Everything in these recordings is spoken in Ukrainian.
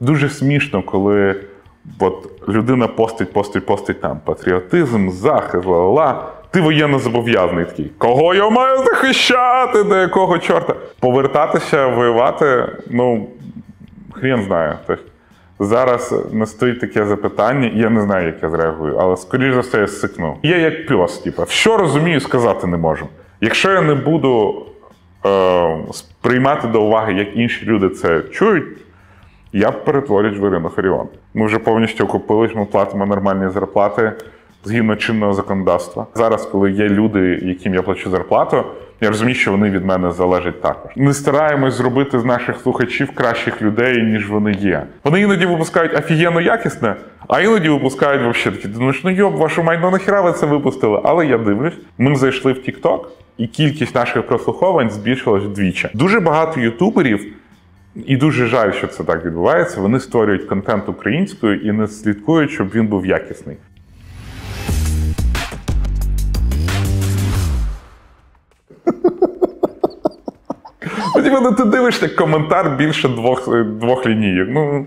Дуже смішно, коли от людина постить, постить, постить там патріотизм, захист, ла-ла. Ти воєнно зобов'язаний такий. Кого я маю захищати? До якого чорта? Повертатися, воювати, ну, хрен знає. Зараз не стоїть таке запитання, і я не знаю, як я зреагую, але скоріш за все я сикну. Я як пес, типу, що розумію, сказати не можу. Якщо я не буду е, сприймати до уваги, як інші люди це чують, я перетворюсь в Ірину Харіон. Ми вже повністю окупились, ми платимо нормальні зарплати згідно чинного законодавства. Зараз, коли є люди, яким я плачу зарплату, я розумію, що вони від мене залежать також. Ми стараємось зробити з наших слухачів кращих людей, ніж вони є. Вони іноді випускають офігенно якісне, а іноді випускають вообще такі. Думаєш, ну йоб, вашу мать, ну нахіра ви це випустили? Але я дивлюсь, ми зайшли в TikTok, і кількість наших прослуховань збільшилась вдвічі. Дуже багато ютуберів. І дуже жаль, що це так відбувається. Вони створюють контент українською і не слідкують, щоб він був якісний. Ну, ти дивишся коментар більше двох, двох лінійок. Ну,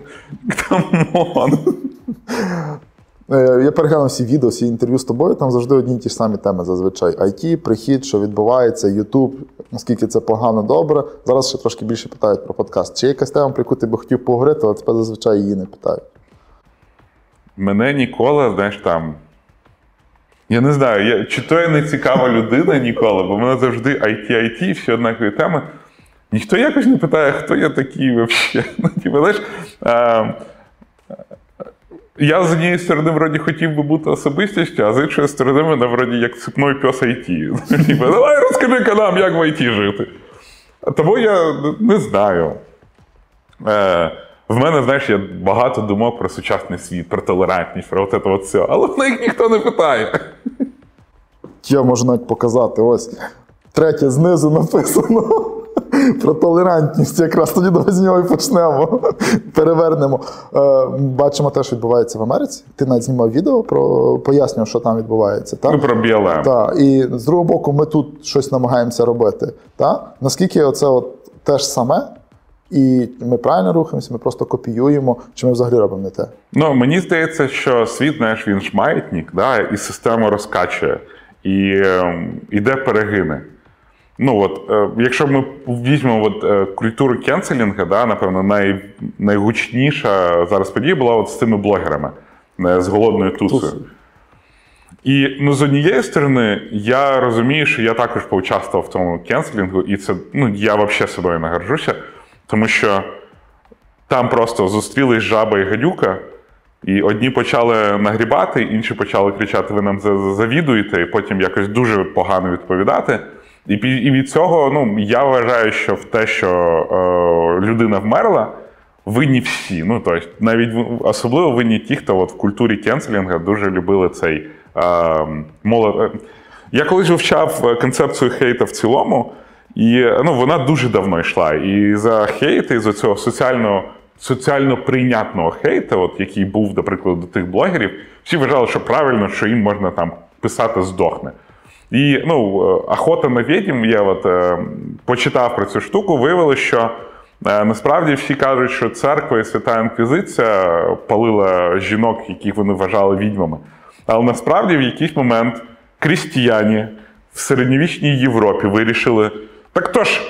come on. Е, Я переглянув всі відео, всі інтерв'ю з тобою, там завжди одні й ті ж самі теми зазвичай. IT, прихід, що відбувається, YouTube, наскільки це погано, добре. Зараз ще трошки більше питають про подкаст. Чи є якась тема, про яку ти би хотів поговорити, але тебе зазвичай її не питають. Мене ніколи, знаєш, там. Я не знаю, я, чи то я не цікава людина ніколи, бо мене завжди IT, IT, всі однакові теми. Ніхто якось не питає, хто я такий взагалі. я з однієї сторони, вроді, хотів би бути особистістю, а з іншої сторони, мене вроді як цепной пес IT. Типу, давай розкажи нам, як в IT жити. Тому я не знаю. Е, в мене, знаєш, є багато думок про сучасний світ, про толерантність, про це от все. Але на їх ніхто не питає. Я можу навіть показати. Ось третє знизу написано. Про толерантність, якраз тоді давай з нього і почнемо. Перевернемо. Е, бачимо те, що відбувається в Америці. Ти навіть знімав відео про пояснював, що там відбувається. Так? Ну, про BLM. Так. І з другого боку, ми тут щось намагаємося робити. Так? Наскільки це от те ж саме, і ми правильно рухаємося, ми просто копіюємо, чи ми взагалі робимо не те. Ну, мені здається, що світ, знаєш, він ж маятник, да, і систему розкачує, і е, іде перегини. Ну от, е, якщо ми візьмемо от, е, культуру кенселінга, да, напевно, най, найгучніша зараз подія була от з цими блогерами е, з голодною тусою. Тусою. І ну, з однієї сторони, я розумію, що я також поучаствував в тому кенселінгу, і це ну, я взагалі собою не горжуся, тому що там просто зустрілись жаба і гадюка, і одні почали нагрібати, інші почали кричати: ви нам завідуєте, і потім якось дуже погано відповідати. І, і від цього ну, я вважаю, що в те, що е, людина вмерла, винні всі. Ну, тобто, навіть особливо винні ті, хто от в культурі кенселінга дуже любили цей е, молод. е, Я колись вивчав концепцію хейта в цілому, і ну, вона дуже давно йшла. І за хейт, і за цього соціального, соціально прийнятного хейта, от, який був, до прикладу, до тих блогерів, всі вважали, що правильно, що їм можна там писати здохне. І ну, е, охота на відьм, я от, е, почитав про цю штуку, виявилося, що е, насправді всі кажуть, що церква і свята інквізиція палила жінок, яких вони вважали відьмами. Але насправді в якийсь момент крістіяні в середньовічній Європі вирішили: так то ж,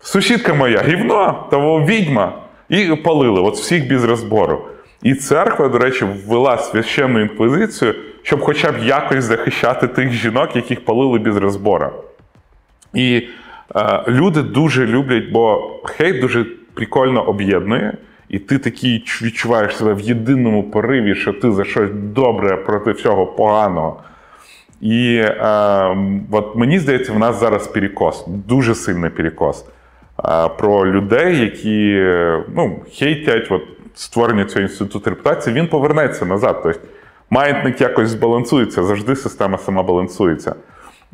сусідка моя, гівно, того відьма, і палили от всіх без розбору. І церква, до речі, ввела священну інквізицію, щоб хоча б якось захищати тих жінок, яких палили без розбору. І е, люди дуже люблять, бо хейт дуже прикольно об'єднує, і ти такий відчуваєш себе в єдиному пориві, що ти за щось добре проти всього поганого. І е, от мені здається, в нас зараз перекос, дуже сильний перекос е, про людей, які е, ну, хейтять от, створення цього інституту репутації, він повернеться назад. Тобто маятник якось збалансується, завжди система сама балансується.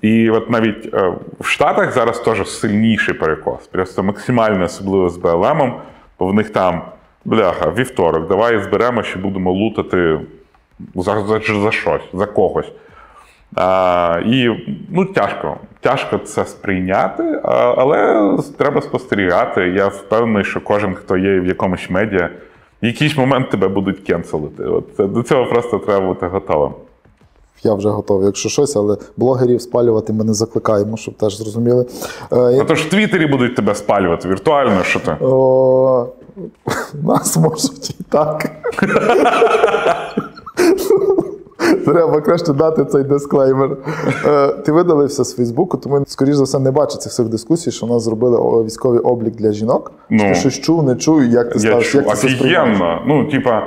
І от навіть е, в Штатах зараз теж сильніший перекос. Просто максимально особливо з БЛМом, бо в них там, бляха, вівторок, давай зберемо, що будемо лутати за, за, за щось, за когось. А, і ну, тяжко. Тяжко це сприйняти, але треба спостерігати. Я впевнений, що кожен, хто є в якомусь медіа, в якийсь момент тебе будуть cancel ити. От до цього просто треба бути готовим. Я вже готовий, якщо щось, але блогерів спалювати ми не закликаємо, щоб теж зрозуміли. Е, А то ж в Твіттері будуть тебе спалювати віртуально, що ти. О, нас можуть і так. Треба краще дати цей дисклеймер. Е, ти видалився з Фейсбуку, тому, скоріш за все, не бачив цих всіх дискусій, що у нас зробили військовий облік для жінок. Ну. Чи ти щось чув, не чув, як ти Я ставиш, як ти це. Ну, типа,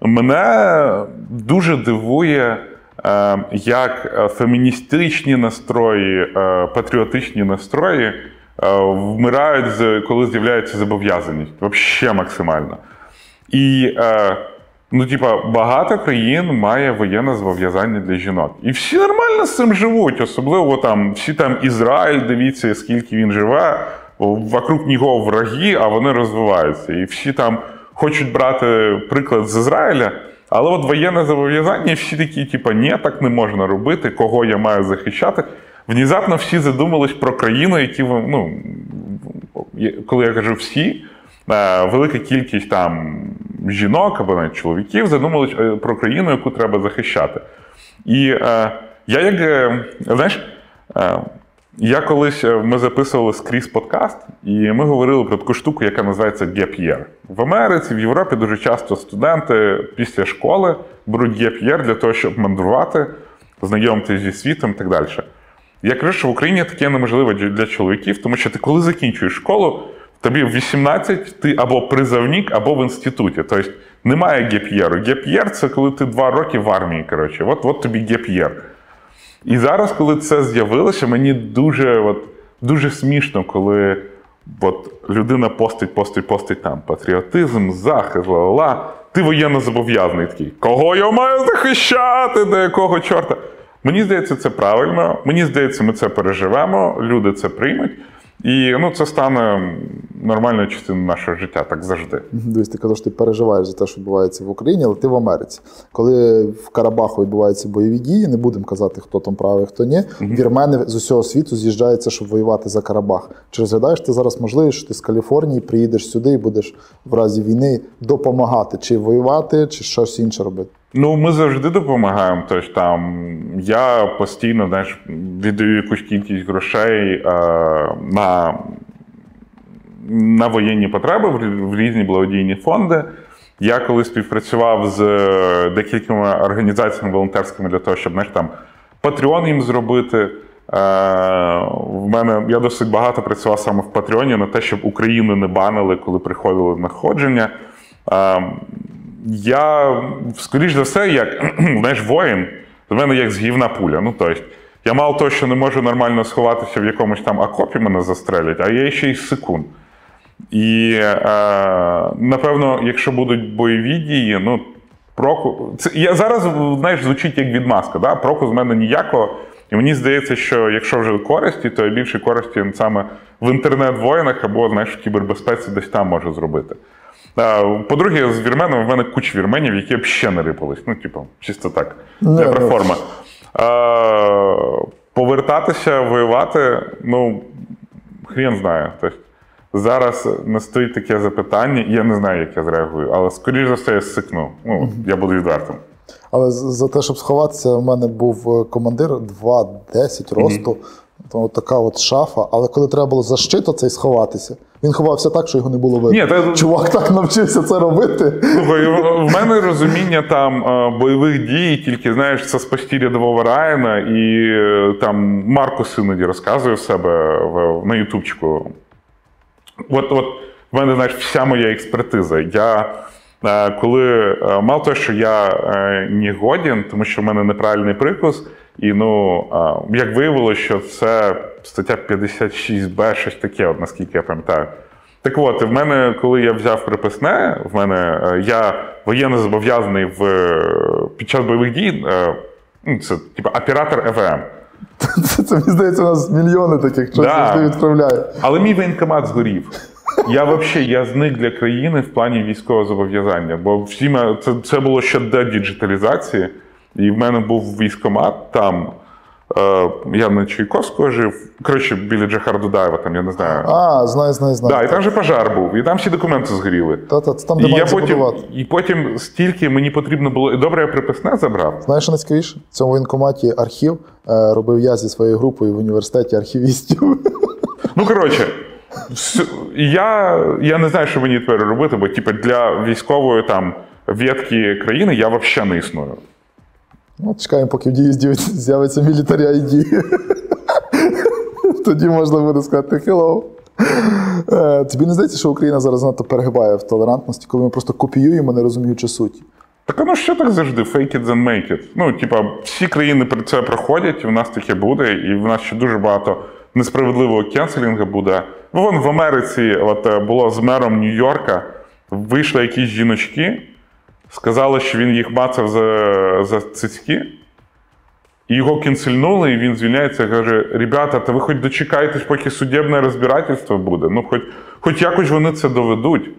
мене дуже дивує, е, як феміністичні настрої, е, патріотичні настрої вмирають, коли з'являється зобов'язаність. Взагалі максимально. І ну, типа, багато країн має воєнне зобов'язання для жінок. І всі нормально з цим живуть. Особливо там всі там Ізраїль, дивіться, скільки він живе, вокруг нього враги, а вони розвиваються. І всі там хочуть брати приклад з Ізраїля. Але от воєнне зобов'язання, всі такі, типа, ні, так не можна робити, кого я маю захищати. Внезапно всі задумались про країну, які ну, коли я кажу всі, велика кількість там жінок або навіть чоловіків задумались е, про країну, яку треба захищати. І е, я як, е, знаєш, е, я колись е, ми записували скрізь подкаст, і ми говорили про таку штуку, яка називається year. В Америці, в Європі дуже часто студенти після школи беруть year для того, щоб мандрувати, знайомитися зі світом і так далі. Я кажу, що в Україні таке неможливо для чоловіків, тому що ти коли закінчуєш школу, тобі в 18 ти або призовник, або в інституті. Тобто немає gap year у. Gap year це коли ти два роки в армії. Коротше, от, от тобі gap year. І зараз, коли це з'явилося, мені дуже, от, дуже смішно, коли от, людина постить, постить, постить там патріотизм, захист, ла-ла-ла. Ти воєнно зобов'язаний такий. Кого я маю захищати? До якого чорта? Мені здається, це правильно. Мені здається, ми це переживемо, люди це приймуть. І ну, це стане нормальною частиною нашого життя, так завжди. Дивись, ти казав, що ти переживаєш за те, що відбувається в Україні, але ти в Америці. Коли в Карабаху відбуваються бойові дії, не будемо казати, хто там правий, хто ні. Вірмени з усього світу з'їжджаються, щоб воювати за Карабах. Чи розглядаєш ти зараз можливість, що ти з Каліфорнії приїдеш сюди і будеш в разі війни допомагати, чи воювати, чи щось інше робити? Ну, ми завжди допомагаємо. Тобто там я постійно знаєш, віддаю якусь кількість грошей е, на, на воєнні потреби в, різні благодійні фонди. Я коли співпрацював з е, декількома організаціями волонтерськими для того, щоб знаєш, там Patreon їм зробити. Е, в мене я досить багато працював саме в Патреоні на те, щоб Україну не банили, коли приходили находження. Е, я, скоріш за все, як знаєш, воїн, в мене як з гівна пуля. Ну, тобто, я мало того, що не можу нормально сховатися в якомусь там окопі, мене застрелять, а я ще й секунд. І е, напевно, якщо будуть бойові дії, ну проку. Це я зараз знаєш, звучить як відмазка. Да? Проку з мене ніякого. І мені здається, що якщо вже користі, то більше користі саме в інтернет-воїнах або знаєш, в кібербезпеці десь там можу зробити. Е, По-друге, з вірменами в мене куча вірменів, які взагалі не рипались. Ну, типу, чисто так, для Не, ну. проформи. Е, Повертатися, воювати, ну, хрен знає. Тобто, зараз не стоїть таке запитання, і я не знаю, як я зреагую, але скоріш за все я сикну. Ну, я буду відвертим. Але за те, щоб сховатися, у мене був е, командир 2,10 росту. То от така от шафа. Але коли треба було за щит оцей сховатися, він ховався так, що його не було видно. Ні, та- Чувак так навчився це робити. Слухай, в- мене розуміння там е, бойових дій, тільки знаєш, це спасті рядового Райана, і е, там Маркус іноді розказує в себе в, на Ютубчику. От, от в мене, знаєш, вся моя експертиза. Я е, коли е, мало того, що я е, не годен, тому що в мене неправильний прикус, і ну, як виявилося, що це стаття 56Б, щось таке, от, наскільки я пам'ятаю. Так от, в мене, коли я взяв приписне, в мене я воєнно зобов'язаний в, під час бойових дій. ну, Це типу оператор ЕВМ. Це, це мені здається, у нас мільйони таких, що Да. відправляє. Але мій воєнкомат згорів. Я взагалі я зник для країни в плані військового зобов'язання. Бо всі це, це було ще до діджиталізації, і в мене був військомат там. Е, я на Чайковського жив. Коротше, біля Джахар Дудаєва, там, я не знаю. А, знаю, знаю, знаю. Да, і там же пожар був, і там всі документи згоріли. Та-та, там, де І я потім, і потім стільки мені потрібно було. І добре, я приписне забрав. Знаєш, що найцікавіше? В цьому воєнкоматі архів е, робив я зі своєю групою в університеті архівістів. Ну, коротше, я, я не знаю, що мені тепер робити, бо типу, для військової там ветки країни я взагалі не існую. Ну, чекаємо, поки в дії з'явиться- з'явиться мілітарі ID. Тоді можна буде сказати hello. Е, Тобі не здається, що Україна зараз надто перегибає в толерантності, коли ми просто копіюємо, не розуміючи суть. Так воно ще так завжди, fake it then make it. Ну, типа, всі країни про це проходять, і в нас таке буде, і в нас ще дуже багато несправедливого кенселінга буде. Ну, вон в Америці, от е, було з мером Нью-Йорка, вийшли якісь жіночки, сказали, що він їх мацав за, за цицьки, і його кінцельнули, і він звільняється і каже: Ребята, та ви хоч дочекаєтесь, поки судебне розбирательство буде. Ну, хоч, хоч якось вони це доведуть.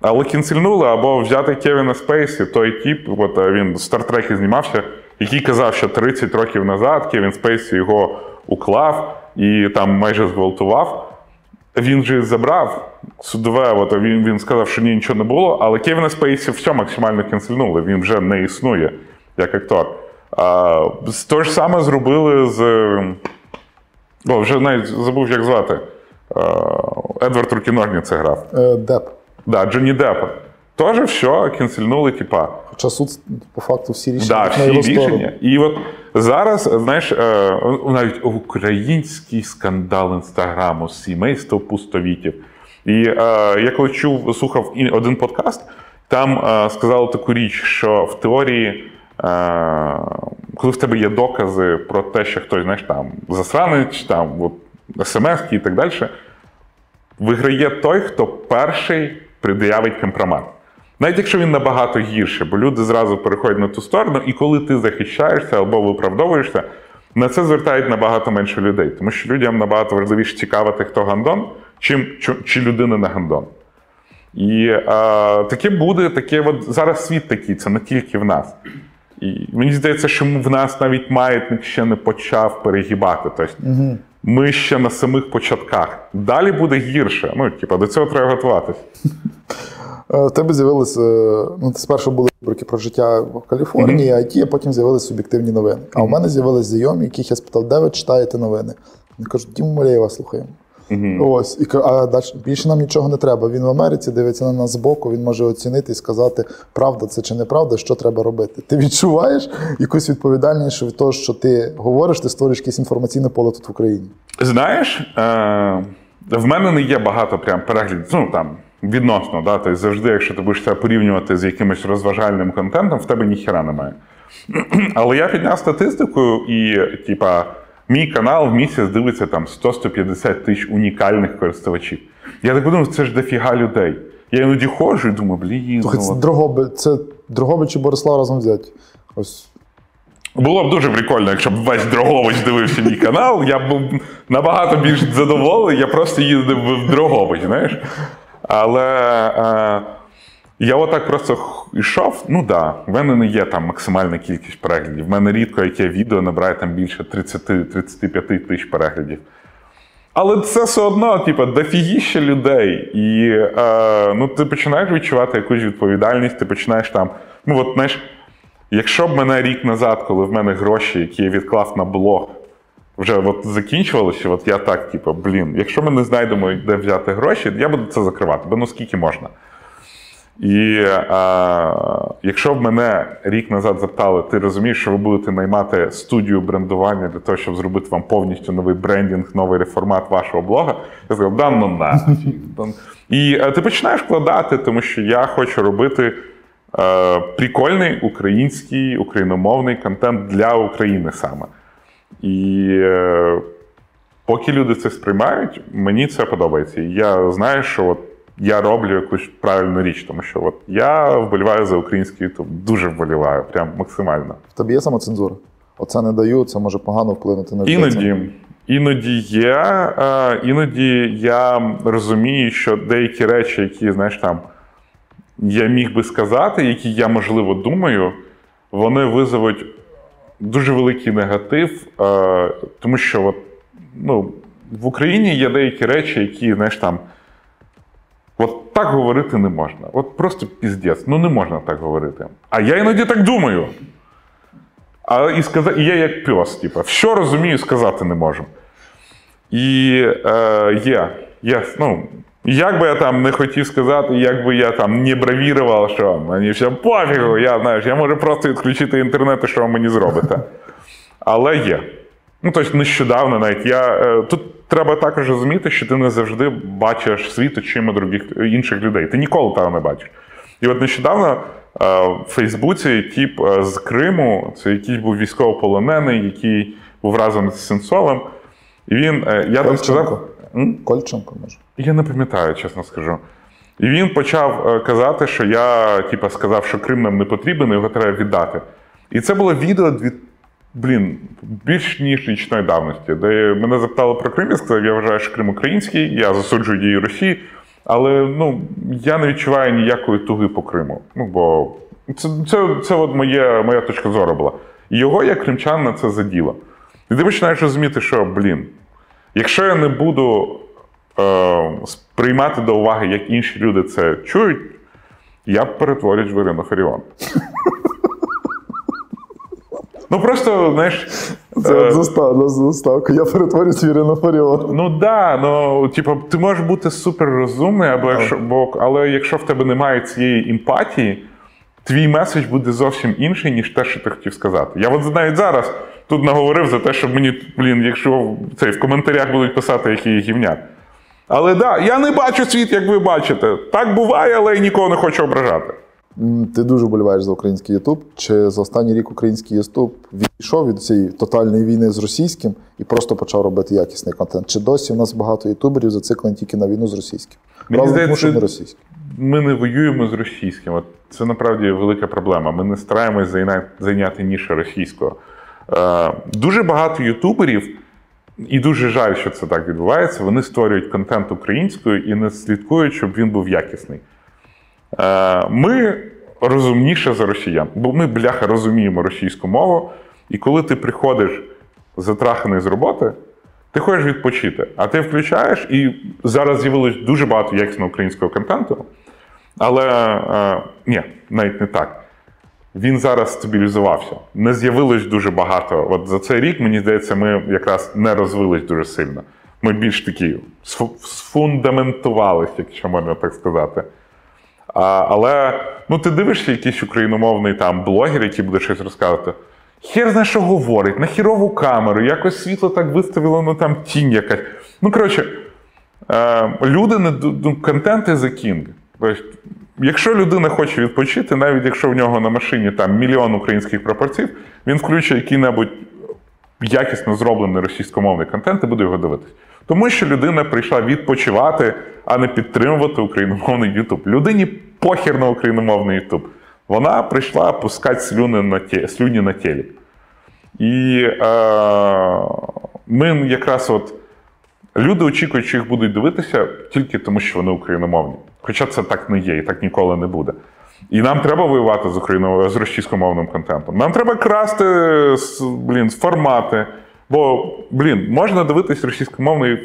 Але кінцельнули або взяти Кевіна Спейсі, той тіп, от е, він в Стартрекі знімався, який казав, що 30 років назад Кевін Спейсі його уклав і там майже зґвалтував. Він же забрав судове, от він, він сказав, що ні, нічого не було, але Кевіна Спейсі все максимально cancel ьнули. Він вже не існує як актор. А, то ж саме зробили з. О, вже навіть забув, як звати. А, Едвард Руки-ножиці грав. Е, Деп. Да, Джонні Деппа. Тоже все, кінцельнули, типа. Хоча суд по факту всі рішення Да, на всі його рішення. сторону. І от зараз, знаєш, е, навіть український скандал інстаграму, сімейство пустовітів. І е, я коли чув, слухав один подкаст, там е, сказали таку річ, що в теорії, коли в тебе є докази про те, що хтось, знаєш, там засранець, там от, смс і так далі, виграє той, хто перший пред'явить компромат. Навіть якщо він набагато гірше, бо люди зразу переходять на ту сторону, і коли ти захищаєшся або виправдовуєшся, на це звертають набагато менше людей. Тому що людям набагато важливіше цікавити, хто гандон, чим чи, чи людина не гандон. І е, таке буде, таке от зараз світ такий, це не тільки в нас. І мені здається, що в нас навіть маятник ще не почав перегибати. Тобто ми ще на самих початках. Далі буде гірше. Ну, типу, до цього треба готуватись. Е, В тебе з'явилися, е, ну, спершу були рубрики про життя в Каліфорнії, IT, а потім з'явилися суб'єктивні новини. А у мене з'явилися знайомі, яких я спитав, де ви читаєте новини? Вони кажуть, Діму Малєєва слухаємо. Ось, і, а далі більше нам нічого не треба. Він в Америці дивиться на нас збоку, він може оцінити і сказати, правда це чи неправда, що треба робити. Ти відчуваєш якусь відповідальність що від того, що ти говориш, ти створюєш якесь інформаційне поле тут в Україні. Знаєш, е, в мене не є багато прям переглядів, ну там відносно, да, тобто завжди, якщо ти будеш себе порівнювати з якимось розважальним контентом, в тебе ніхіра немає. Але я підняв статистику, і, типа, мій канал в місяць дивиться там 100-150 тисяч унікальних користувачів. Я так подумав, це ж дофіга людей. Я іноді ходжу і думаю, блін, Слухай, ну, це от. Дрогоби, це Дрогобич і Борислав разом взяті. Ось Було б дуже прикольно, якщо б весь Дрогович дивився мій канал. Я б був набагато більш задоволений, я просто їздив в Дрогович, знаєш. Але е, я отак просто йшов. Ну да, в мене не є там максимальна кількість переглядів. В мене рідко яке відео набирає там більше 30-35 тисяч переглядів. Але це все одно, типу, дофігіще людей. І е, ну, ти починаєш відчувати якусь відповідальність, ти починаєш там. Ну, от, знаєш, якщо б мене рік назад, коли в мене гроші, які я відклав на блог, вже от закінчувалися, от я так, типу, блін, якщо ми не знайдемо, де взяти гроші, я буду це закривати, бо ну скільки можна. І е, якщо б мене рік назад запитали, ти розумієш, що ви будете наймати студію брендування для того, щоб зробити вам повністю новий брендінг, новий реформат вашого блога, я сказав, да ну на. І е, ти починаєш вкладати, тому що я хочу робити е, прикольний український, україномовний контент для України саме. І е, поки люди це сприймають, мені це подобається. І я знаю, що от я роблю якусь правильну річ, тому що от я вболіваю за український YouTube, дуже вболіваю, прям максимально. в тебе є самоцензура? Оце не даю, це може погано вплинути на. Іноді, іноді є, іноді я розумію, що деякі речі, які, знаєш, там я міг би сказати, які я можливо думаю, вони визовуть дуже великий негатив, е, тому що от, ну, в Україні є деякі речі, які, знаєш, там. От так говорити не можна. От просто піздець. Ну не можна так говорити. А я іноді так думаю. А і сказа... і я як пес, типу, що розумію, сказати не можу. І е, є, є, ну, як би я там не хотів сказати, як би я там не бравірував, що мені все пофігу, я знаєш, я можу просто відключити інтернет і що ви мені зробите. Але є. Ну, тобто, нещодавно навіть я. е, Тут треба також розуміти, що ти не завжди бачиш світ очима других інших людей. Ти ніколи того не бачиш. І от нещодавно е, в Фейсбуці тіп е, з Криму, це якийсь був військовополонений, який був разом з Сенцовим. І він, я там сказав. М? Кольченко, може. Я не пам'ятаю, чесно скажу. І він почав е, казати, що я, типа, сказав, що Крим нам не потрібен, його треба віддати. І це було відео від, блін, більш ніж річної давності, де мене запитали про Крим, я сказав, я вважаю, що Крим український, я засуджую дії Росії, але ну, я не відчуваю ніякої туги по Криму. Ну, бо це, це, це от моє, моя точка зору була. І його, як кримчан, на це заділо. І ти починаєш розуміти, що, блін, якщо я не буду е, сприймати до уваги, як інші люди це чують, я перетворюсь в Ірину Фаріон. Ну просто, знаєш. Це е, застав, заставка. Я перетворюсь в Ірину Фаріон. Ну да, ну типу, ти можеш бути супер розумний, або якщо, бо, але якщо в тебе немає цієї емпатії, твій меседж буде зовсім інший, ніж те, що ти хотів сказати. Я от навіть зараз тут наговорив за те, щоб мені, блін, якщо це в коментарях будуть писати, який я гівняк. Але да, я не бачу світ, як ви бачите. Так буває, але я нікого не хочу ображати. Ти дуже боліваєш за український Ютуб. Чи за останній рік український Ютуб відійшов від цієї тотальної війни з російським і просто почав робити якісний контент? Чи досі в нас багато ютуберів зациклені тільки на війну з російським? Мені Правда, здається, тому не російським. Ми не воюємо з російським. От це насправді велика проблема. Ми не стараємось зайняти ніше російського. Е, дуже багато ютуберів, і дуже жаль, що це так відбувається. Вони створюють контент українською і не слідкують, щоб він був якісний. Е, ми розумніше за росіян, бо ми, бляха, розуміємо російську мову. І коли ти приходиш затраханий з роботи, ти хочеш відпочити, а ти включаєш, і зараз з'явилось дуже багато якісного українського контенту. Але е, ні, навіть не так. Він зараз стабілізувався. Не з'явилось дуже багато. От за цей рік, мені здається, ми якраз не розвились дуже сильно. Ми більш такі сфу- сфундаментувались, якщо можна так сказати. А, але ну, ти дивишся якийсь україномовний там блогер, який буде щось розказувати. Хер знає, що говорить, на хірову камеру, якось світло так виставило, ну там тінь якась. Ну, коротше, е, люди не ну, контент is a king. Тобто, якщо людина хоче відпочити, навіть якщо в нього на машині там мільйон українських прапорців, він включить який-небудь якісно зроблений російськомовний контент і буде його дивитись. Тому що людина прийшла відпочивати, а не підтримувати україномовний Ютуб. Людині похер на україномовний Ютуб. Вона прийшла пускати слюни на те, слюні на телек. І е, ми якраз от люди очікують, що їх будуть дивитися тільки тому, що вони україномовні. Хоча це так не є і так ніколи не буде. І нам треба воювати з україно з російськомовним контентом. Нам треба красти блін, формати. Бо, блін, можна дивитись російськомовний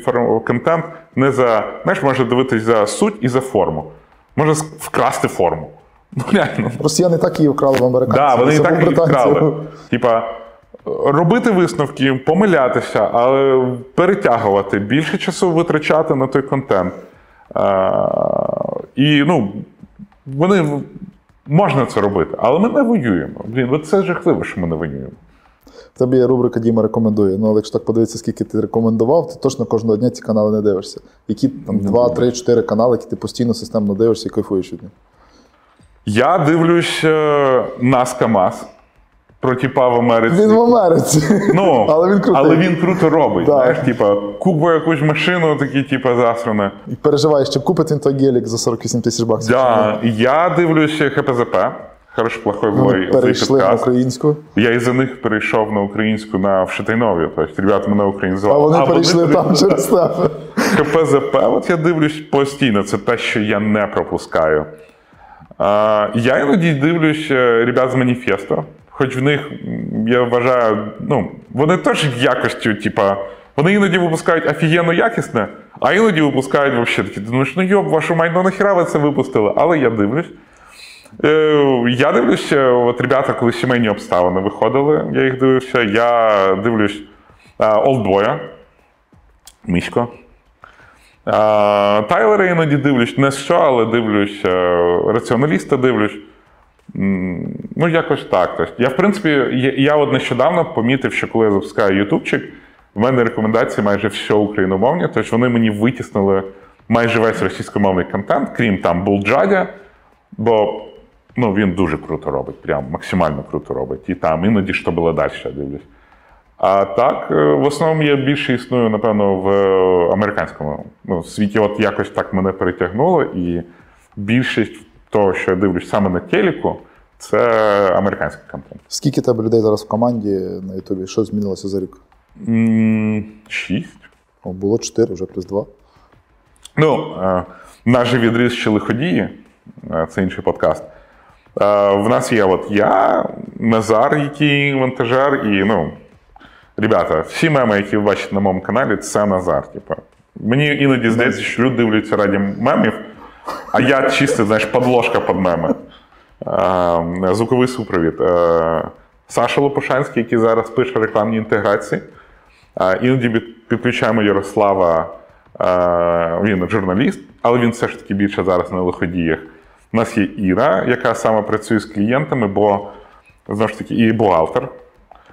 контент не за. Знаєш, можна дивитись за суть і за форму. Можна вкрасти форму. Ну, реально. Росіяни так її вкрали в американців. Да, вони і так і вкрали. Типа, робити висновки, помилятися, але перетягувати, більше часу витрачати на той контент. А, і ну, вони можна це робити, але ми не воюємо. Блін, це жахливо, що ми не воюємо. В тебе є рубрика Діма рекомендує. Ну, але якщо так подивитися, скільки ти рекомендував, ти точно кожного дня ці канали не дивишся. Які там 2, 3, 4 канали, які ти постійно системно дивишся і кайфуєш від них. Я дивлюсь е, нас КАМАЗ про тіпа в Америці. Він в Америці. Ну, Але він крутий. але він круто робить. Да. Знаєш, типа, купує якусь машину, такі, типа, засране. І переживаєш, чи купить він той гелік за 48 тисяч баксів. Да, я дивлюся ХПЗП. Хороший, плохой Вони бой. перейшли на українську, Я із-за них перейшов на українську на Вшитайнові. Тобто, ребята мене а українізували. вони перейшли там через тебе. ХПЗП, от я дивлюсь постійно, це те, що я не пропускаю. А, я іноді дивлюсь е, ребят з маніфесту. Хоч в них, я вважаю, ну, вони теж якостю, типа, вони іноді випускають офігенно якісне, а іноді випускають взагалі такі. Думаєш, ну йоб, вашу мать, ну нахіра ви це випустили? Але я дивлюсь. Е, Я дивлюся, от ребята, коли сімейні обставини виходили, я їх дивився. Я дивлюсь е, Олдбоя, Місько. Е, Тайлера іноді дивлюсь, не що, але дивлюсь, е, раціоналіста дивлюсь. Ну, якось так. Тобто, я, в принципі, я, от нещодавно помітив, що коли я запускаю ютубчик, в мене рекомендації майже все україномовні, тобто вони мені витіснили майже весь російськомовний контент, крім там Булджадя, бо ну, він дуже круто робить, прям максимально круто робить. І там іноді що було далі, я дивлюсь. А так, е, в основному я більше існую, напевно, в американському ну, світі. От якось так мене перетягнуло, і більшість того, що я дивлюсь саме на телеку, це американський контент. Скільки тебе людей зараз в команді на Ютубі? Що змінилося за рік? Шість. О, було 4, вже плюс 2. Ну, е, наш відріз ще лиходії, е, це інший подкаст. Е, В нас є от я, Назар, який вантажер, і ну, ребята, всі меми, які ви бачите на моєму каналі, це Назар. Типу. Мені іноді здається, що люди дивляться раді мемів, а я чисто, знаєш, подложка під меми. Е, Звуковий супровід. Е, Саша Лопушанський, який зараз пише рекламні інтеграції. Е, Іноді підключаємо Ярослава, е, він журналіст, але він все ж таки більше зараз на лиходіях. У нас є Іра, яка саме працює з клієнтами, бо знову ж таки і бухгалтер.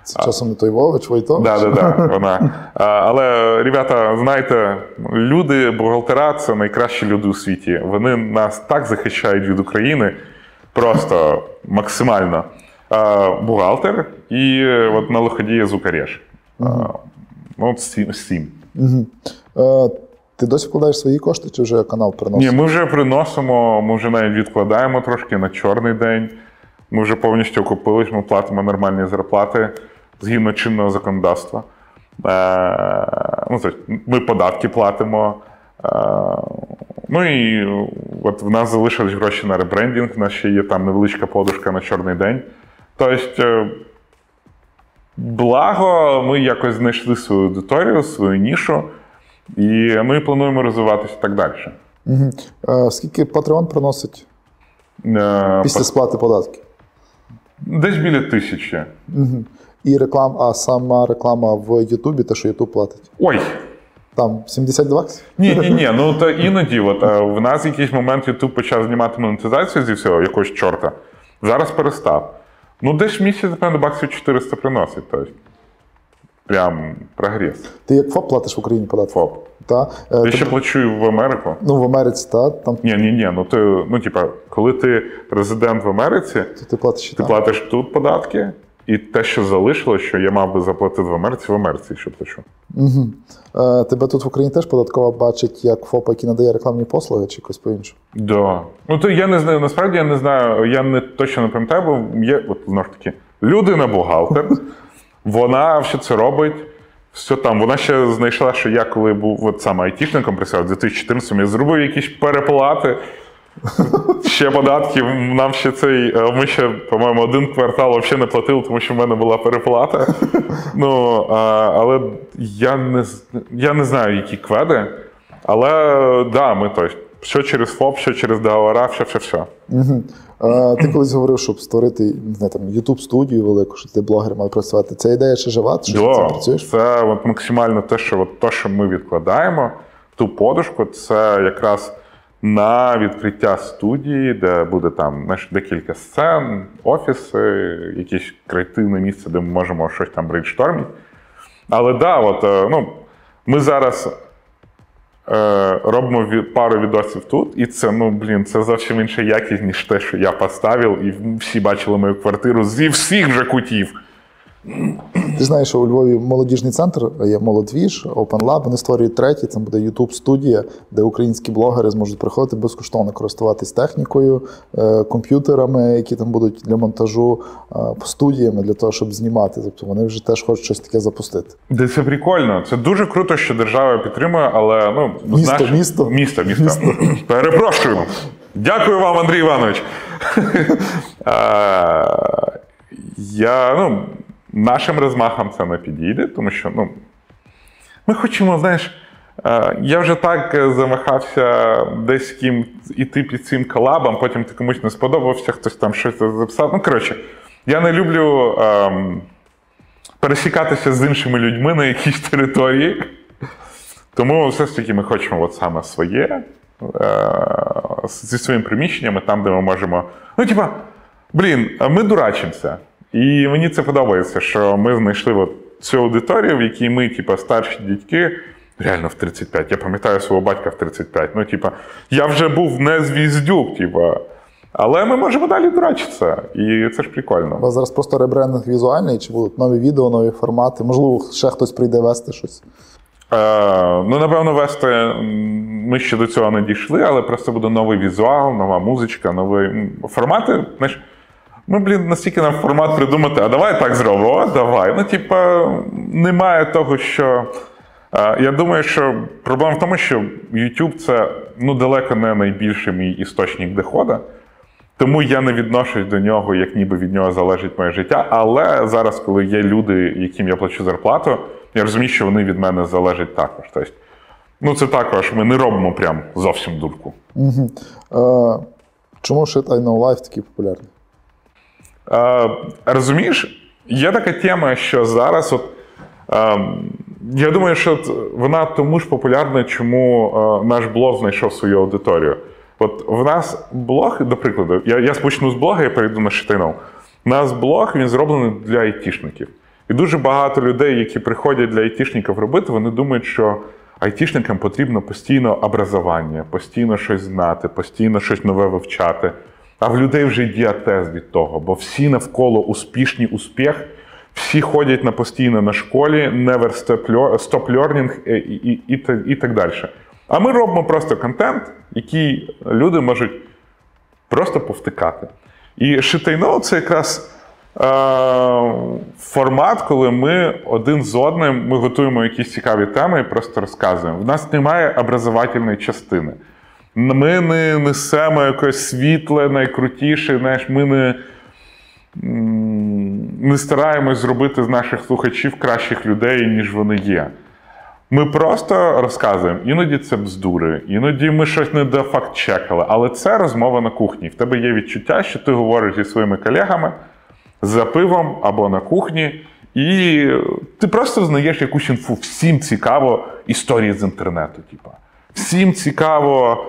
Це часом не той Вович, Войтович? Да, да, да, вона. Але, ребята, знаєте, люди, бухгалтера це найкращі люди у світі. Вони нас так захищають від України, просто максимально. Бухгалтер і от на лиходії звукарєш. А, Ну, сім. ти досі вкладаєш свої кошти чи вже канал переносиш? Ні, ми вже приносимо, ми вже навіть відкладаємо трошки на чорний день. Ми вже повністю окупились, ми платимо нормальні зарплати згідно чинного законодавства. Е, ну, тобто, ми податки платимо. Е, ну і от в нас залишились гроші на ребрендінг, в нас ще є там невеличка подушка на чорний день. Тобто, е, благо, ми якось знайшли свою аудиторію, свою нішу, і ми плануємо розвиватися так далі. Угу. Е, скільки Patreon приносить після сплати податків? Десь біля тисячі. Угу. І реклам, а сама реклама в Ютубі, те, що Ютуб платить. Ой! Там 70 баксів? Ні, ні, ні. Ну то іноді, от е, в нас в якийсь момент YouTube почав знімати монетизацію зі всього якогось чорта. Зараз перестав. Ну, десь місяць, напевно, баксів 400 приносить. Тобто, прям прогрес. Ти як ФОП платиш в Україні податки? ФОП. Та? Е, Я ти- ще плачу в Америку. Ну, в Америці, та, там Ні, ні, ні. Ну ти, ну, типа, коли ти резидент в Америці, то ти платиш ти там. платиш тут податки, і те, що залишилось, що я мав би заплатити в Америці, в Америці ще плачу. Угу. Е, тебе тут в Україні теж податкова бачить як ФОП, який надає рекламні послуги, чи якось по-іншому? Да. Ну то я не знаю, насправді я не знаю, я не точно не пам'ятаю, бо є, от знову ж таки, людина бухгалтер, вона все це робить. Все там, вона ще знайшла, що я коли був от саме айтішником працював, в 2014 я зробив якісь переплати, ще податків. Нам ще цей, е, ми ще, по-моєму, один квартал взагалі не платили, тому що в мене була переплата. Ну, але я не, я не знаю, які кведи. Але да, ми то все через ФОП, все через договора, все, все, все. Угу. Ти колись говорив, щоб створити не знаю, там, YouTube студію велику, що ти блогер мав працювати. Ця ідея ще жива? Ти що ти працюєш? це от максимально те, що от то, що ми відкладаємо, ту подушку, це якраз на відкриття студії, де буде там знаєш, декілька сцен, офіси, якесь креативне місце, де ми можемо щось там брейнштормити. Але да, от, е, ну, ми зараз е, робимо пару відосів тут, і це, ну, блін, це зовсім інша якість, ніж те, що я поставив, і всі бачили мою квартиру зі всіх вже кутів. Ти знаєш, що у Львові молодіжний центр є молодвіж, Open Lab, Вони створюють третій. Там буде YouTube студія, де українські блогери зможуть приходити безкоштовно користуватись технікою, е, комп'ютерами, які там будуть для монтажу, е, студіями для того, щоб знімати. Тобто вони вже теж хочуть щось таке запустити. Де це прикольно. Це дуже круто, що держава підтримує, але ну Місто, знаєш, місто. місто, місто. Перепрошую. Дякую вам, Андрій Іванович. Е, я, ну, нашим розмахам це не підійде, тому що ну, ми хочемо, знаєш, е, я вже так е, замахався десь ким іти під цим колабом, потім ти комусь не сподобався, хтось там щось записав. Ну, коротше, я не люблю ем, пересікатися з іншими людьми на якійсь території. Тому все ж таки ми хочемо от саме своє е, зі своїми приміщеннями, там, де ми можемо. Ну, типа, блін, ми дурачимося. І мені це подобається, що ми знайшли от цю аудиторію, в якій ми, типа, старші дітки, реально в 35. Я пам'ятаю свого батька в 35. Ну, типа, я вже був не звіздюк, типа. Але ми можемо далі дурачитися, і це ж У прикольно. вас зараз просто ребрендинг візуальний, чи будуть нові відео, нові формати? Можливо, ще хтось прийде вести щось. Е, ну, напевно, вести ми ще до цього не дійшли, але просто буде новий візуал, нова музичка, нові формати. Знаєш, ми, блін, настільки нам формат придумати, а давай так зробимо, о, давай. Ну, типа, немає того, що. Я думаю, що проблема в тому, що YouTube це ну, далеко не найбільший мій істочник доходу. Тому я не відношусь до нього, як ніби від нього залежить моє життя. Але зараз, коли є люди, яким я плачу зарплату, я розумію, що вони від мене залежать також. Тобто, ну це також ми не робимо прям зовсім дурку. Е, чому Shit I Know Life такий популярний? Е, розумієш, є така тема, що зараз, от, е, я думаю, що вона тому ж популярна, чому е, наш блог знайшов свою аудиторію. От в нас блог, до прикладу, я, я спочну з блога, я перейду на Шитинов. У нас блог він зроблений для айтішників. І дуже багато людей, які приходять для айтішників робити, вони думають, що айтішникам потрібно постійно образування, постійно щось знати, постійно щось нове вивчати. А в людей вже діатез від того, бо всі навколо успішні успіх, всі ходять на постійно на школі, never stop learning і, і, і, та- і так далі. А ми робимо просто контент, який люди можуть просто повтикати. І шитайно це якраз е, формат, коли ми один з одним ми готуємо якісь цікаві теми і просто розказуємо. В нас немає образовательної частини. Ми не несемо якесь світле, найкрутіше, знаєш, ми не, не стараємось зробити з наших слухачів кращих людей, ніж вони є. Ми просто розказуємо. Іноді це бздури, іноді ми щось не дофакт-чекали, але це розмова на кухні. В тебе є відчуття, що ти говориш зі своїми колегами за пивом або на кухні, і ти просто знаєш якусь інфу. Всім цікаво історії з інтернету. Типа. Всім цікаво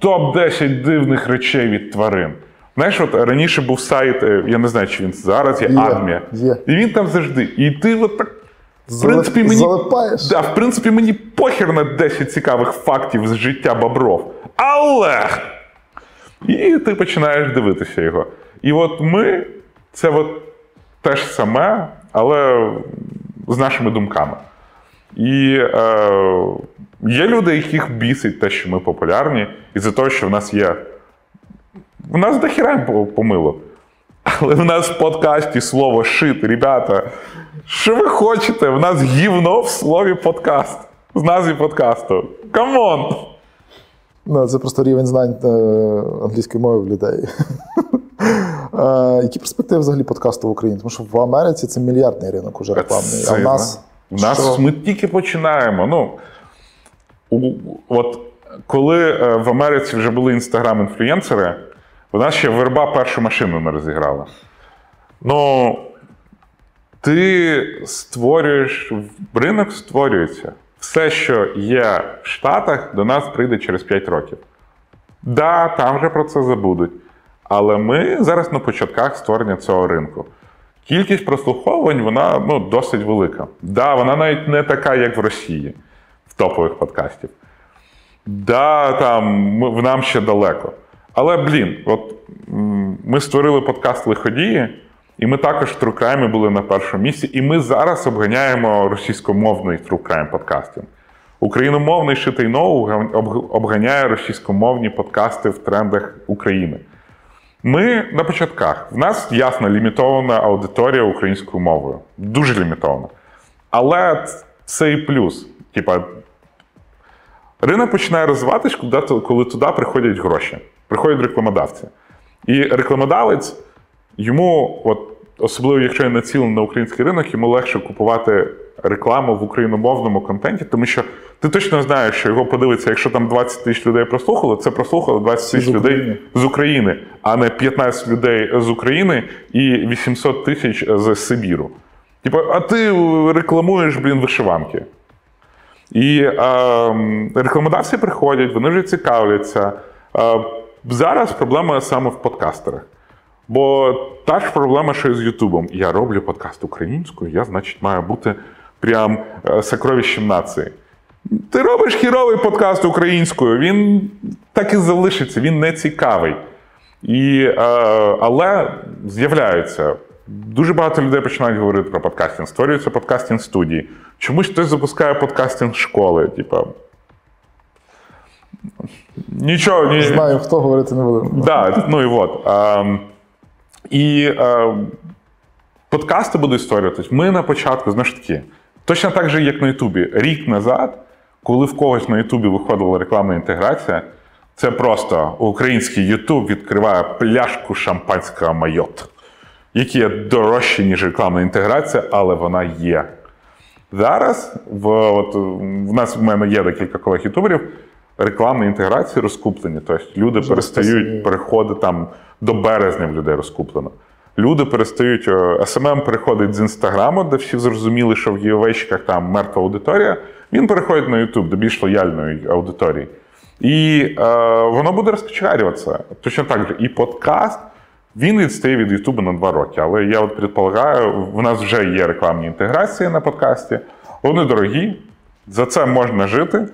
топ-10 дивних речей від тварин. Знаєш, от раніше був сайт, е, я не знаю, чи він зараз є, Є, Адмія. є. І він там завжди. І ти от так. В принципі, мені, залипаєш? Да, в принципі, мені похер на 10 цікавих фактів з життя бобров. Але. І ти починаєш дивитися його. І от ми це от те ж саме, але з нашими думками. І е, є люди, яких бісить те, що ми популярні, із-за того, що в нас є. В нас дохіра по- помилок. Але в нас в подкасті слово shit, ребята. Що ви хочете? В нас гівно в слові подкаст. З назви подкасту. Come on! Ну, це просто рівень знань англійської мови в людей. Які перспективи взагалі подкасту в Україні? Тому що в Америці це мільярдний ринок уже рекламний. А в нас, в нас ми тільки починаємо. Ну, у, от коли е, в Америці вже були інстаграм-інфлюєнсери, у нас ще верба першу машину не розіграла. Ну, ти створюєш, ринок створюється. Все, що є в Штатах, до нас прийде через 5 років. Да, там вже про це забудуть. Але ми зараз на початках створення цього ринку. Кількість прослуховувань вона ну, досить велика. Да, вона навіть не така, як в Росії, в топових подкастів. Да, там в нам ще далеко. Але, блін, от ми створили подкаст Лиходії, і ми також в Crime були на першому місці, і ми зараз обганяємо російськомовний Crime подкастинг. Україномовний шитий ноу обганяє російськомовні подкасти в трендах України. Ми на початках. В нас ясно лімітована аудиторія українською мовою. Дуже лімітована. Але це і плюс. Типа, ринок починає розвиватись, коли, туди приходять гроші, приходять рекламодавці. І рекламодавець йому, от особливо якщо він націлений на український ринок, йому легше купувати рекламу в україномовному контенті, тому що ти точно знаєш, що його подивиться, якщо там 20 тисяч людей прослухало, це прослухало 20 тисяч людей з України, а не 15 людей з України і 800 тисяч з Сибіру. Типу, а ти рекламуєш, блін, вишиванки. І е, рекламодавці приходять, вони вже цікавляться. Е, зараз проблема саме в подкастерах. Бо та ж проблема, що і з Ютубом. Я роблю подкаст українською, я, значить, маю бути прям е, сокровищем нації. Ти робиш хіровий подкаст українською, він так і залишиться, він не цікавий. І, е, але з'являються. Дуже багато людей починають говорити про подкастинг. Створюються подкастинг студії. Чомусь хтось запускає подкастинг школи. Типа. Нічого, ні. Знаю, хто говорити не буде. Да, ну і от. Ем, і е, подкасти будуть створюватись. Ми на початку, знову ж таки, точно так же, як на Ютубі. Рік назад, коли в когось на Ютубі виходила рекламна інтеграція, це просто український Ютуб відкриває пляшку шампанського Moët, які є дорожчі, ніж рекламна інтеграція, але вона є. Зараз в, от, в нас в мене є декілька колег ютуберів. Рекламні інтеграції розкуплені. Тобто люди перестають розумію. переходити там до березня в людей розкуплено. Люди перестають. е, SMM переходить з інстаграму, де всі зрозуміли, що в giveaway щиках там мертва аудиторія. Він переходить на Ютуб до більш лояльної аудиторії. І е, воно буде розкачарюватися. Точно так же. І подкаст він відстає від Ютубу на два роки. Але я от предполагаю, в нас вже є рекламні інтеграції на подкасті. Вони дорогі, за це можна жити.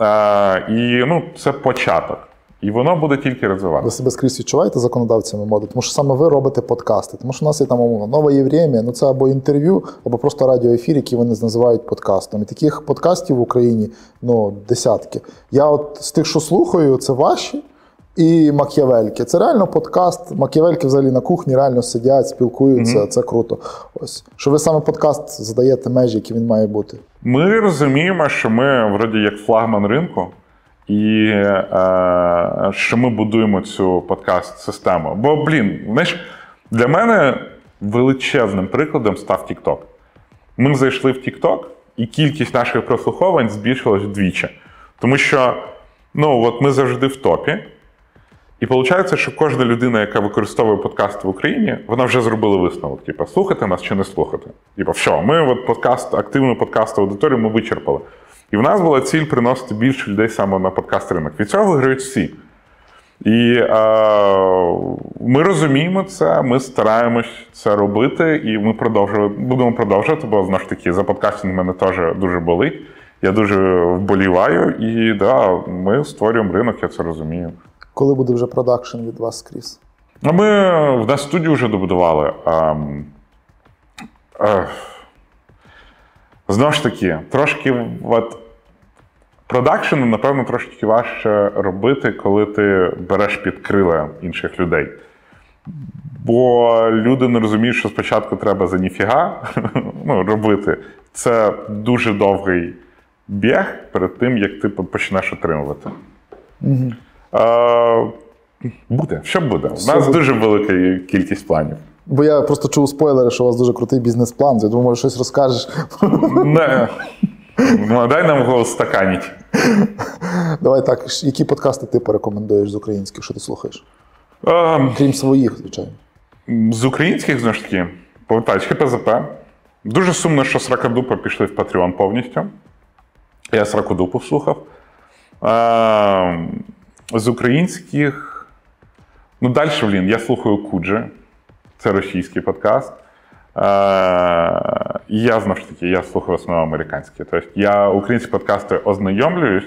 Е, і ну, це початок. І воно буде тільки Ви себе скрізь відчуваєте законодавцями моди, тому що саме ви робите подкасти. Тому що у нас є там умовно нове Євремія, ну це або інтерв'ю, або просто радіоефір, які вони називають подкастом. І таких подкастів в Україні ну, десятки. Я от з тих, що слухаю, це ваші. І Мак'явельки. Це реально подкаст. Мак'явельки взагалі на кухні реально сидять, спілкуються. Це круто. Ось що ви саме подкаст задаєте межі, які він має бути. Ми розуміємо, що ми вроді як флагман ринку, і е, що ми будуємо цю подкаст-систему. Бо, блін, знаєш, для мене величезним прикладом став TikTok. Ми зайшли в TikTok, і кількість наших прослуховань збільшилась вдвічі. Тому що ну, от ми завжди в топі. І виходить, що кожна людина, яка використовує подкаст в Україні, вона вже зробила висновок: типу, слухати нас чи не слухати. Типу, все, ми от подкаст, активну подкаст аудиторію ми вичерпали. І в нас була ціль приносити більше людей саме на подкаст ринок. Від цього виграють всі. І е, ми розуміємо це, ми стараємось це робити, і ми продовжуємо, будемо продовжувати, бо знову ж таки за подкастинг мене теж дуже болить. Я дуже вболіваю, і да, ми створюємо ринок, я це розумію. Коли буде вже продакшн від вас скрізь? Ну, ми в нас студію вже добудували. Ем, е, знову ж таки, трошки от, продакшн, напевно, трошки важче робити, коли ти береш під крила інших людей. Бо люди не розуміють, що спочатку треба за ніфіга ну, робити. Це дуже довгий біг перед тим, як ти почнеш отримувати. Е, буде, що буде? У нас буде. дуже велика кількість планів. Бо я просто чув спойлери, що у вас дуже крутий бізнес-план. Я думаю, може щось розкажеш. Не. Ну, дай нам голос стаканіть. Давай так, які подкасти ти порекомендуєш з українських, що ти слухаєш? Ем, Крім своїх, звичайно. З українських, знову ж таки, повертач ХПЗП. Дуже сумно, що Сракадупа пішли в Patreon повністю. Я Сракадупу слухав. З українських. Ну, далі, блін, я слухаю Куджи. Це російський подкаст. Е, І я знову ж таки, я слухаю в основному американські. Тобто я українські подкасти ознайомлююсь,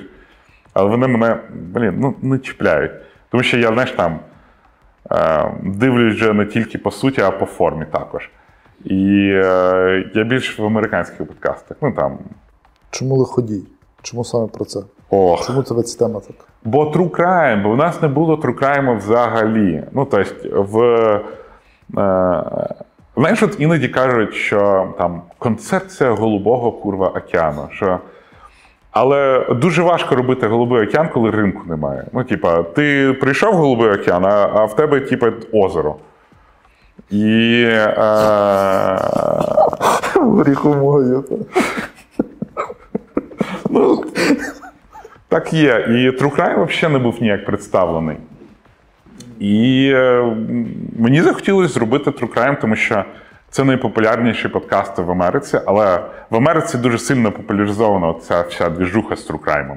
але вони мене, блін, ну, не чіпляють. Тому що я, знаєш, там е, дивлюсь вже не тільки по суті, а по формі також. І е, я більш в американських подкастах. Ну там. Чому лиходій? Чому саме про це? Ох. Чому тебе ця тема так? Бо True Crime, бо у нас не було True Crime взагалі. Ну, тобто, в. Е, знаєш, от іноді кажуть, що там концепція голубого курва океану. Що... Але дуже важко робити голубий океан, коли ринку немає. Ну, типа, ти прийшов в голубий океан, а, в тебе, типа, озеро. І е, мою. ну, так є. І True Crime взагалі не був ніяк представлений. І е, мені захотілося зробити True Crime, тому що це найпопулярніші подкасти в Америці, але в Америці дуже сильно популяризована ця вся двіжуха з True Crime.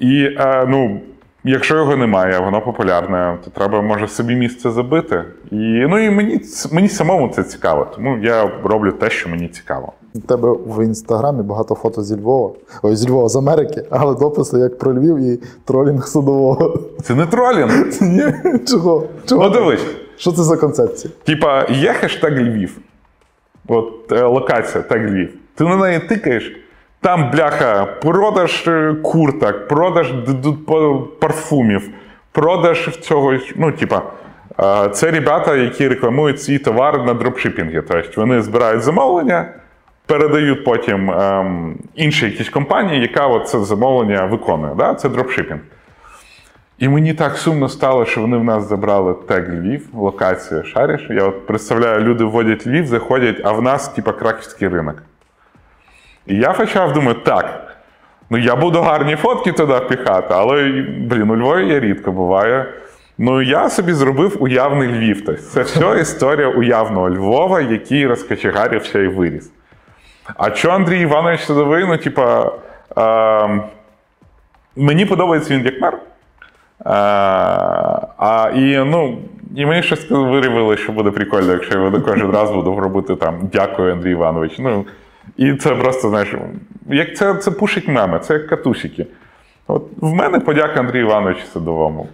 І е, ну, якщо його немає, воно популярне, то треба може собі місце забити. І, ну, і мені, мені самому це цікаво, тому я роблю те, що мені цікаво. У тебе в інстаграмі багато фото зі Львова. Ой, зі Львова, з Америки, але дописи як про Львів і тролінг судового. Це не тролінг. Ні, чого? Чого? Ну дивись. Що це за концепція? Типа, є хештег Львів. От е, локація тег Львів. Ти на неї тикаєш, там бляха, продаж е, курток, продаж д- д- парфумів, продаж цього. Ну, типа, е, це ребята, які рекламують свій товар на дропшипінгі. Тобто вони збирають замовлення, передають потім ем, іншій якійсь компанії, яка от це замовлення виконує. Да? Це дропшипінг. І мені так сумно стало, що вони в нас забрали тег Львів, локацію шариш. Я от представляю, люди вводять Львів, заходять, а в нас, типа, краківський ринок. І я почав думати, так, ну я буду гарні фотки туди впіхати, але, блін, у Львові я рідко буває. Ну, я собі зробив уявний Львів. Тобто це все історія уявного Львова, який розкачегарився і виріс. А що Андрій Іванович Садовий, ну, типа, е, мені подобається він як мер. А, а і, ну, і мені щось виявили, що буде прикольно, якщо я кожен раз буду робити там дякую, Андрій Іванович. Ну, і це просто, знаєш, як це, це пушить меми, це як катусики. От в мене подяка Андрію Івановичу Садовому.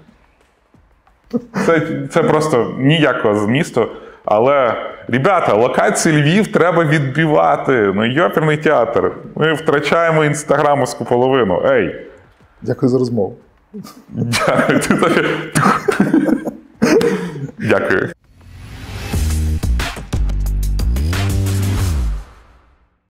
Це, це просто ніякого змісту. Але, ребята, локації Львів треба відбивати. Ну, йоперний театр. Ми втрачаємо інстаграмовську половину. Ей! Дякую за розмову. Дякую. Дякую.